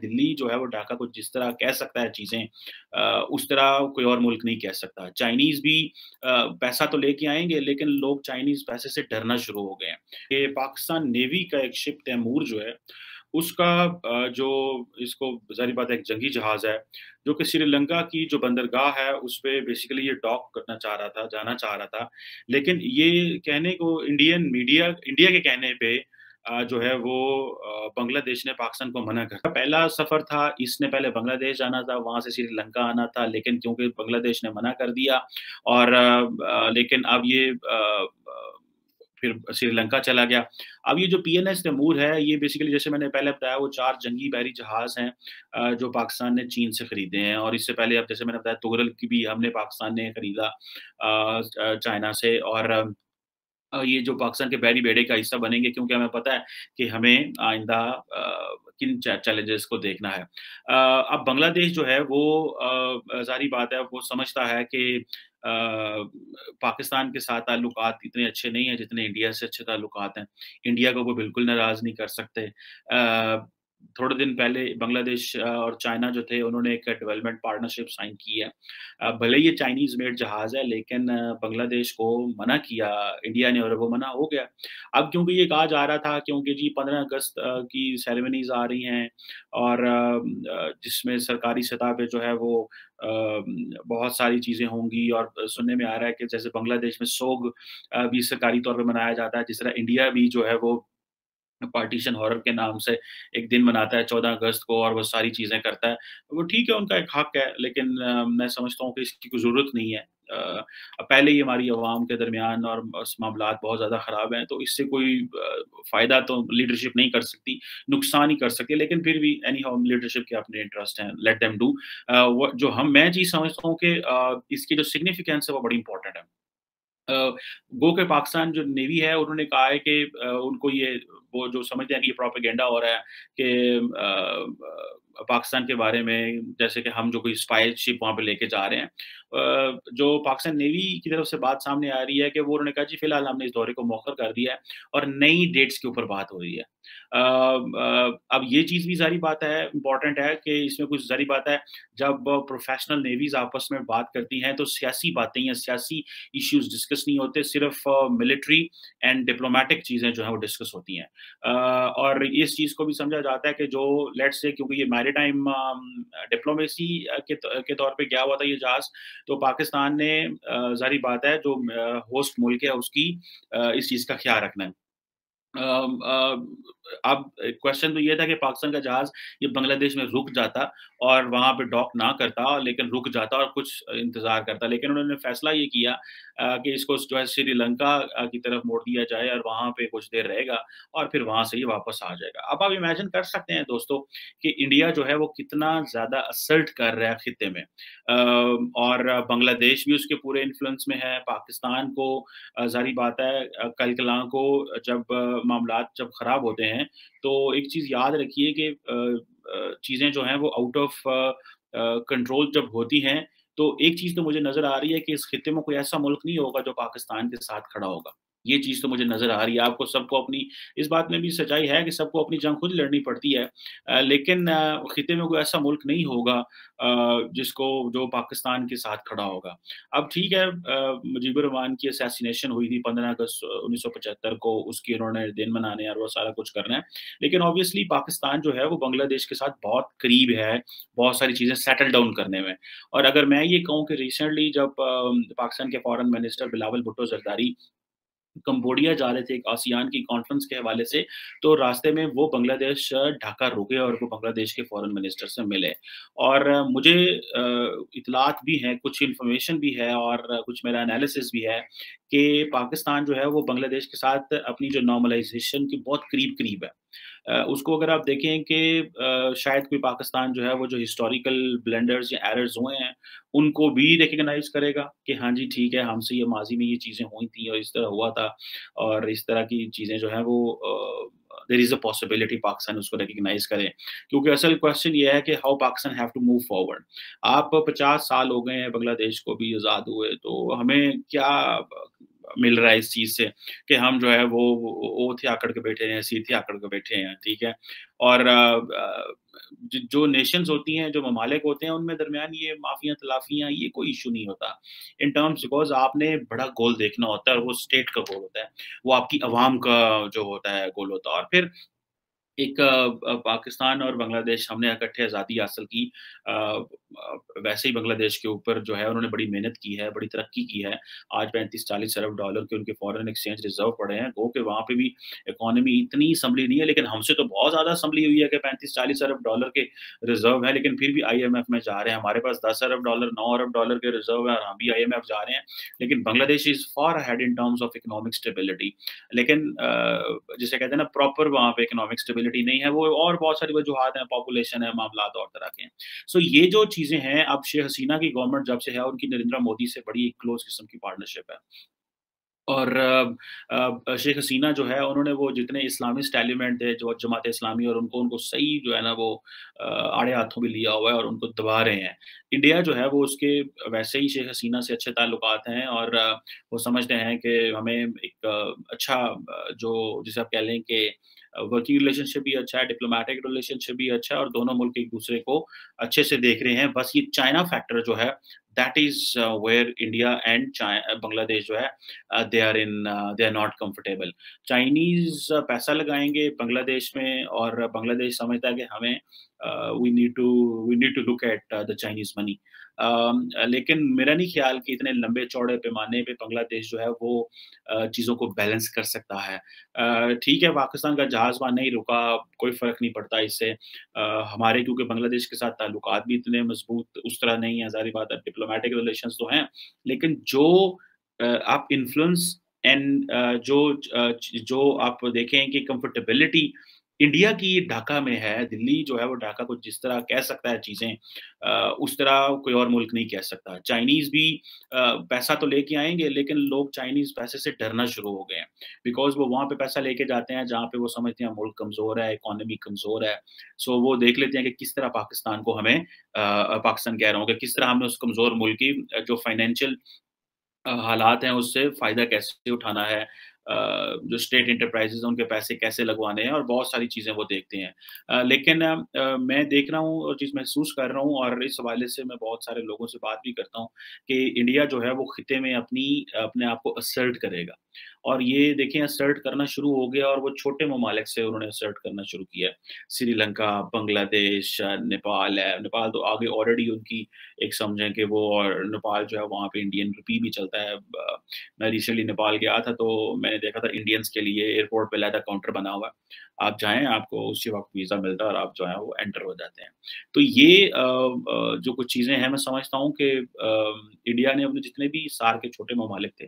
दिल्ली जो है वो ढाका को जिस तरह कह सकता है चीज़ें उस तरह कोई और मुल्क नहीं कह सकता। चाइनीज़ भी पैसा तो लेके आएँगे लेकिन लोग चाइनीज़ पैसे से डरना शुरू हो गए हैं। ये पाकिस्तान नेवी का एक शिप तैमूर जो है, उसका जो इसको जारी बात है एक जंगी जहाज़ है, जो कि श्रीलंका की जो बंदरगाह है, उस पर बेसिकली ये डॉक करना चाह रहा था, जाना चाह रहा था। लेकिन ये कहने को इंडियन मीडिया इंडिया के कहने पे जो है वो बांग्लादेश ने पाकिस्तान को मना कर पहला सफ़र था, इसने पहले बांग्लादेश जाना था, वहाँ से श्रीलंका आना था, लेकिन क्योंकि बांग्लादेश ने मना कर दिया और लेकिन अब ये फिर श्रीलंका चला गया। अब ये जो पी एन एस तैमूर है, ये बेसिकली जैसे मैंने पहले बताया वो चार जंगी बहरी जहाज़ हैं जो पाकिस्तान ने चीन से खरीदे हैं। और इससे पहले अब जैसे मैंने बताया तुगरल की भी हमने पाकिस्तान ने खरीदा चाइना से। और ये जो पाकिस्तान के बैरी बेड़े का हिस्सा बनेंगे, क्योंकि हमें पता है कि हमें आइंदा किन चैलेंजेस को देखना है। अब बांग्लादेश जो है, वो जारी बात है, वो समझता है कि पाकिस्तान के साथ ताल्लुक इतने अच्छे नहीं हैं जितने इंडिया से अच्छे ताल्लुक हैं। इंडिया को वो बिल्कुल नाराज़ नहीं कर सकते। थोड़े दिन पहले बांग्लादेश और चाइना जो थे, उन्होंने एक डेवलपमेंट पार्टनरशिप साइन की है। भले ये चाइनीज़ मेड जहाज़ है, लेकिन बांग्लादेश को मना किया इंडिया ने और वो मना हो गया। अब क्योंकि ये कहा जा रहा था, क्योंकि जी पंद्रह अगस्त की सेरेमनीज आ रही हैं, और जिसमें सरकारी सतह पे जो है वो बहुत सारी चीज़ें होंगी, और सुनने में आ रहा है कि जैसे बांग्लादेश में सोग भी सरकारी तौर पर मनाया जाता है, जिस तरह इंडिया भी जो है वो पार्टीशन हॉरर के नाम से एक दिन मनाता है 14 अगस्त को और वो सारी चीज़ें करता है। वो ठीक है, उनका एक हक है, लेकिन मैं समझता हूँ कि इसकी कोई ज़रूरत नहीं है। आ, पहले ही हमारी आवाम के दरमियान और मामला बहुत ज़्यादा ख़राब हैं, तो इससे कोई फ़ायदा तो लीडरशिप नहीं कर सकती, नुकसान ही कर सकती लेकिन फिर भी एनी हाउ लीडरशिप के अपने इंटरेस्ट हैं, लेट देम डू। जो हम मैं चीज़ समझता हूँ कि इसकी जो सिग्निफिकेंस है, वो बड़ी इंपॉर्टेंट है। गो के पाकिस्तान जो नेवी है उन्होंने कहा है कि उनको ये वो जो समझते हैं कि ये प्रोपेगेंडा हो रहा है कि पाकिस्तान के बारे में, जैसे कि हम जो कोई स्पाई शिप वहाँ पे लेके जा रहे हैं। जो पाकिस्तान नेवी की तरफ़ से बात सामने आ रही है कि वो उन्होंने कहा जी, फ़िलहाल हमने इस दौरे को मौखर कर दिया है और नई डेट्स के ऊपर बात हो रही है। अब ये चीज़ भी जारी बात है इंपॉर्टेंट है कि इसमें कुछ जारी बात है। जब प्रोफेशनल नेवीज आपस में बात करती हैं तो सियासी बातें या सियासी इश्यूज़ डिस्कस नहीं होते सिर्फ़ मिलिट्री एंड डिप्लोमेटिक चीज़ें जो है वो डिस्कस होती हैं। और इस चीज़ को भी समझा जाता है कि जो लेट से क्योंकि ये मैरिटाइम डिप्लोमेसी के, के तौर पर गया हुआ था ये जहाज़ तो पाकिस्तान ने जारी बात है जो होस्ट मुल्क है उसकी इस चीज़ का ख्याल रखना है। अब क्वेश्चन तो ये था कि पाकिस्तान का जहाज़ ये बांग्लादेश में रुक जाता और वहाँ पे डॉक ना करता, लेकिन रुक जाता और कुछ इंतज़ार करता। लेकिन उन्होंने फैसला ये किया कि इसको जो है श्रीलंका की तरफ़ मोड़ दिया जाए और वहाँ पे कुछ देर रहेगा और फिर वहाँ से ही वापस आ जाएगा। अब आप इमेजिन कर सकते हैं दोस्तों कि इंडिया जो है वो कितना ज़्यादा असल्ट कर रहा है खत्े में। और बांग्लादेश भी उसके पूरे इन्फ्लुएंस में है, पाकिस्तान को जारी बात है कला को जब मामला जब खराब होते हैं तो एक चीज़ याद रखिए कि चीज़ें जो हैं वो आउट ऑफ़ कंट्रोल जब होती हैं तो एक चीज़ तो मुझे नज़र आ रही है कि इस खत्े में कोई ऐसा मुल्क नहीं होगा जो पाकिस्तान के साथ खड़ा होगा। ये चीज़ तो मुझे नज़र आ रही है। आपको सबको अपनी, इस बात में भी सच्चाई है कि सबको अपनी जंग खुद लड़नी पड़ती है। लेकिन खिते में कोई ऐसा मुल्क नहीं होगा जिसको जो पाकिस्तान के साथ खड़ा होगा। अब ठीक है मुजीबर रहमान की असैसिनेशन हुई थी पंद्रह अगस्त उन्नीस सौ पचहत्तर को, उसकी उन्होंने दिन मनाने और वो सारा कुछ करना है। लेकिन ऑब्वियसली पाकिस्तान जो है, वो बांग्लादेश के साथ बहुत करीब है, बहुत सारी चीज़ें सेटल डाउन करने में। और अगर मैं ये कहूँ कि रिसेंटली जब पाकिस्तान के foreign minister Bilawal Bhutto Zardari Cambodia जा रहे थे, एक आसियान की कॉन्फ्रेंस के हवाले से तो रास्ते में वो बांग्लादेश, ढाका रुके और वो बांग्लादेश के फॉरेन मिनिस्टर से मिले। और मुझे इतलात भी हैं, कुछ इंफॉर्मेशन भी है और कुछ मेरा एनालिसिस भी है कि पाकिस्तान जो है वो बांग्लादेश के साथ अपनी जो नॉर्मलाइजेशन की बहुत करीब करीब है। उसको अगर आप देखें कि शायद कोई पाकिस्तान जो है, वो जो हिस्टोरिकल ब्लेंडर्स या एरर्स हुए हैं, उनको भी रिकग्नाइज करेगा कि हाँ जी, ठीक है, हमसे ये माजी में ये चीज़ें हुई थी और इस तरह हुआ था और इस तरह की चीज़ें जो है वो there is a possibility Pakistan उसको रिकग्नाइज करें। क्योंकि असल क्वेश्चन ये है कि how Pakistan have to move forward आप पचास साल हो गए हैं, बांग्लादेश को भी आज़ाद हुए तो हमें क्या मिल रहा है इस चीज़ से कि हम जो है वो ओ थे आकड़ के बैठे हैं, सी थे आकड़ के बैठे हैं, ठीक है? और जो नेशंस होती हैं, जो ममालिक होते हैं, उनमें दरमियान ये माफिया, तलाफियाँ, ये कोई इशू नहीं होता। इन टर्म्स बिकॉज़ आपने बड़ा गोल देखना होता है वो स्टेट का गोल होता है। वो आपकी आवाम का जो होता है गोल होता है। और फिर एक पाकिस्तान और बांग्लादेश हमने इकट्ठे आज़ादी हासिल की। वैसे ही बांग्लादेश के ऊपर जो है उन्होंने बड़ी मेहनत की है, बड़ी तरक्की की है। आज पैंतीस, चालीस अरब डॉलर के उनके फॉरेन एक्सचेंज रिज़र्व पड़े हैं। गो के वहाँ पे भी इकोनॉमी इतनी संभली नहीं है, लेकिन हमसे तो बहुत ज़्यादा संभली हुई है कि पैंतीस, चालीस अरब डॉलर के रिज़र्व है, लेकिन फिर भी आईएमएफ में जा रहे हैं। हमारे पास दस अरब डॉलर, नौ अरब डॉलर के रिज़र्व है और हम भी आईएमएफ जा रहे हैं। लेकिन Bangladesh is far ahead in terms of economic stability लेकिन जिसे कहते हैं ना प्रॉपर वहाँ पे इकोनॉमिक स्टेबिलिटी नहीं है, वो और बहुत सारी वजूहत हैं पॉपुलेशन है मामला और तरह के सो ये जो चीज़ें हैं, अब शेख हसीना की गवर्नमेंट जब से है उनकी नरेंद्र मोदी से बड़ी क्लोज किस्म की पार्टनरशिप है। और शेख हसीना जो है, उन्होंने वो जितने इस्लामिस्ट एलिमेंट थे, जो जमात इस्लामी और उनको उनको सही जो है ना वो आड़े हाथों में लिया हुआ है और उनको दबा रहे हैं। इंडिया जो है, वो उसके वैसे ही शेख हसीना से अच्छे ताल्लुकात हैं और वो समझते हैं कि हमें एक अच्छा जो जिसे आप कह लें कि वर्किंग रिलेशनशिप भी अच्छा है डिप्लोमेटिक रिलेशनशिप भी अच्छा है और दोनों मुल्क एक दूसरे को अच्छे से देख रहे हैं। बस ये चाइना फैक्टर जो है that is where India and Bangladesh जो है they are in they are not comfortable Chinese पैसा लगाएँगे बांग्लादेश में और बांग्लादेश समझता है कि हमें we need to we need to look at the Chinese money लेकिन मेरा नहीं ख्याल कि इतने लंबे चौड़े पैमाने पे बांग्लादेश जो है वो चीज़ों को बैलेंस कर सकता है। ठीक है, पाकिस्तान का जहाज़ वहाँ नहीं रुका, कोई फ़र्क नहीं पड़ता इससे। हमारे, क्योंकि बांग्लादेश के साथ ताल्लुक भी इतने मज़बूत उस तरह नहीं है सारी बात है डिप्लोमेटिक रिलेशन तो हैं, लेकिन जो आप इन्फ्लुएंस एंड जो जो आप देखें कि कंफर्टेबिलिटी इंडिया की ढाका में है, दिल्ली जो है वो ढाका को जिस तरह कह सकता है चीज़ें उस तरह कोई और मुल्क नहीं कह सकता। चाइनीज़ भी पैसा तो लेके आएँगे, लेकिन लोग चाइनीज़ पैसे से डरना शुरू हो गए हैं। बिकॉज़ वो वहाँ पे पैसा लेके जाते हैं, जहाँ पे वो समझते हैं मुल्क कमज़ोर है इकोनॉमी कमज़ोर है। सो वो देख लेते हैं कि किस तरह पाकिस्तान को हमें पाकिस्तान कह रहा हूँ कि किस तरह हमें उस कमज़ोर मुल्क की जो फाइनेंशियल हालात हैं उससे फ़ायदा कैसे उठाना है जो स्टेट इंटरप्राइजेज उनके पैसे कैसे लगवाने हैं और बहुत सारी चीज़ें वो देखते हैं। लेकिन मैं देख रहा हूँ और चीज़ महसूस कर रहा हूँ और इस हवाले से मैं बहुत सारे लोगों से बात भी करता हूँ कि इंडिया जो है, वो खिते में अपनी, अपने आप को असर्ट करेगा। और ये देखें असर्ट करना शुरू हो गया और वो छोटे ममालिक से उन्होंने असर्ट करना शुरू किया श्रीलंका, बांग्लादेश, नेपाल है, नेपाल तो आगे ऑलरेडी उनकी एक समझें कि वो और नेपाल जो है, वहाँ पे इंडियन रुपी भी चलता है। मैं रिसेंटली नेपाल गया था तो मैंने देखा था इंडियंस के लिए एयरपोर्ट पे लादा काउंटर बना हुआ आप जाएँ, आपको उसी वक्त वीज़ा मिलता है और आप जो है वो एंटर हो जाते हैं। तो ये जो कुछ चीज़ें हैं, मैं समझता हूँ कि इंडिया ने अपने जितने भी सार के छोटे ममालिक थे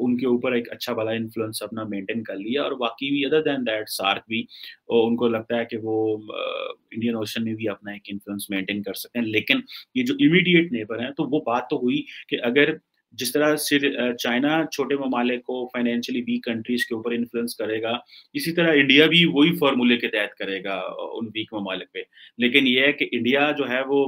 उनके ऊपर एक अच्छा वाला इन्फ्लुएंस अपना मेंटेन कर लिया और बाकी भी अदर देन दैट सार्क भी उनको लगता है कि वो इंडियन ओशन में भी अपना एक इन्फ्लुएंस मेंटेन कर सकते हैं। लेकिन ये जो इमीडिएट नेबर हैं तो वो बात तो हुई कि अगर जिस तरह चाइना छोटे ममालिक को फाइनेंशियली वीक कंट्रीज़ के ऊपर इन्फ्लुएंस करेगा, इसी तरह इंडिया भी वही फार्मूले के तहत करेगा उन वीक ममालिक पे। लेकिन यह है कि इंडिया जो है वो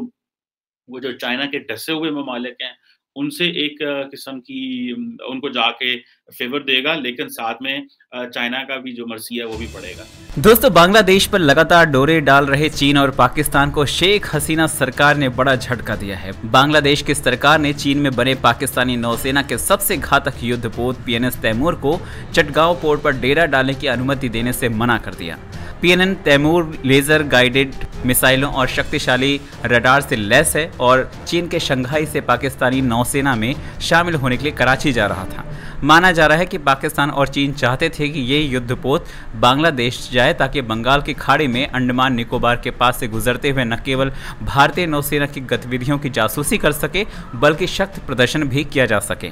वो जो चाइना के डसे हुए ममालिक हैं, उनसे एक किस्म की, उनको जाके फेवर देगा, लेकिन साथ में चाइना का भी जो मर्सी है, वो भी पड़ेगा। दोस्तों, बांग्लादेश पर लगातार डोरे डाल रहे चीन और पाकिस्तान को शेख हसीना सरकार ने बड़ा झटका दिया है। बांग्लादेश की सरकार ने चीन में बने पाकिस्तानी नौसेना के सबसे घातक युद्धपोत पीएनएस तैमूर को चटगांव पोर्ट पर डेरा डालने की अनुमति देने से मना कर दिया। पीएनएन तैमूर लेजर गाइडेड मिसाइलों और शक्तिशाली रडार से लैस है और चीन के शंघाई से पाकिस्तानी नौसेना में शामिल होने के लिए कराची जा रहा था। माना जा रहा है कि पाकिस्तान और चीन चाहते थे कि ये युद्धपोत बांग्लादेश जाए ताकि बंगाल की खाड़ी में अंडमान निकोबार के पास से गुजरते हुए न केवल भारतीय नौसेना की गतिविधियों की जासूसी कर सके, बल्कि शक्त प्रदर्शन भी किया जा सके।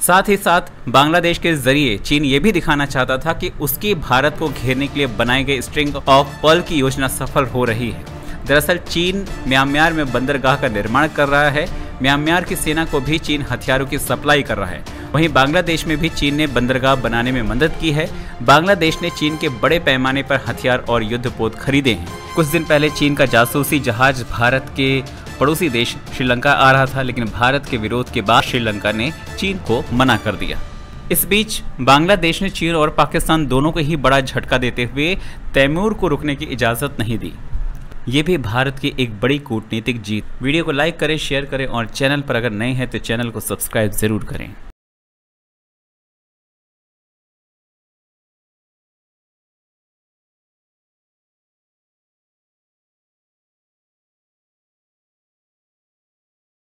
साथ ही साथ, बांग्लादेश के ज़रिए चीन ये भी दिखाना चाहता था कि उसकी भारत को घेरने के लिए बनाई गई स्ट्रिंग ऑफ़ पर्ल की योजना सफल हो रही है। दरअसल, चीन म्यांमार में बंदरगाह का निर्माण कर रहा है। म्यांमार की सेना को भी चीन हथियारों की सप्लाई कर रहा है। वहीं बांग्लादेश में भी चीन ने बंदरगाह बनाने में मदद की है। बांग्लादेश ने चीन के बड़े पैमाने पर हथियार और युद्धपोत खरीदे हैं। कुछ दिन पहले चीन का जासूसी जहाज़ भारत के पड़ोसी देश श्रीलंका आ रहा था, लेकिन भारत के विरोध के बाद श्रीलंका ने चीन को मना कर दिया। इस बीच, बांग्लादेश ने चीन और पाकिस्तान दोनों को ही बड़ा झटका देते हुए तैमूर को रुकने की इजाज़त नहीं दी। ये भी भारत की एक बड़ी कूटनीतिक जीत। वीडियो को लाइक करें, शेयर करें और चैनल पर अगर नए हैं तो चैनल को सब्सक्राइब ज़रूर करें।